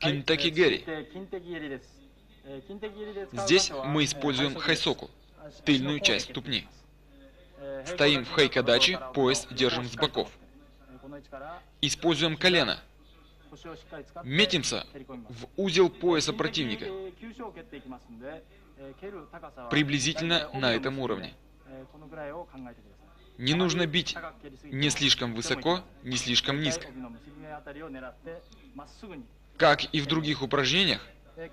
Кинтаки Гэри. Здесь мы используем хайсоку, тыльную часть ступни. Стоим в хайкадачи, пояс держим с боков. Используем колено. Метимся в узел пояса противника. Приблизительно на этом уровне. Не нужно бить не слишком высоко, не слишком низко. Как и в других упражнениях,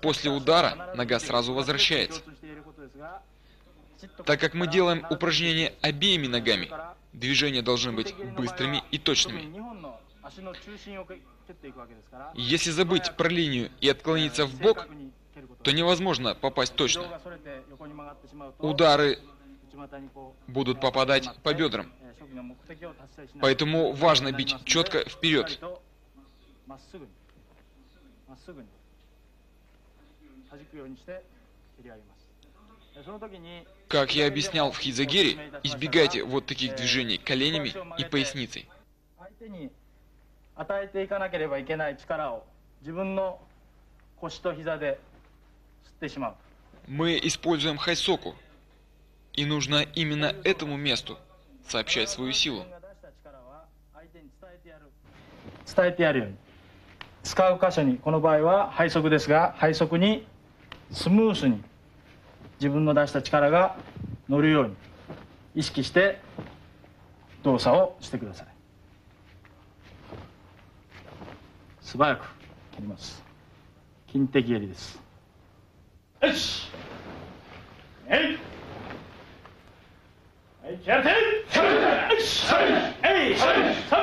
после удара нога сразу возвращается. Так как мы делаем упражнения обеими ногами, движения должны быть быстрыми и точными. Если забыть про линию и отклониться в бок, то невозможно попасть точно. Удары будут попадать по бедрам. Поэтому важно бить четко вперед. Как я объяснял в Хизагире, избегайте вот таких движений коленями и поясницей. Мы используем хайсоку, и нужно именно этому месту сообщать свою силу. 伝えてやるように 使う箇所にこの場合は背側ですが背側にスムースに自分の出した力が乗るように意識して動作をしてください。素早く切ります。金的襟です。よし。えい。はい。気合って。よしえい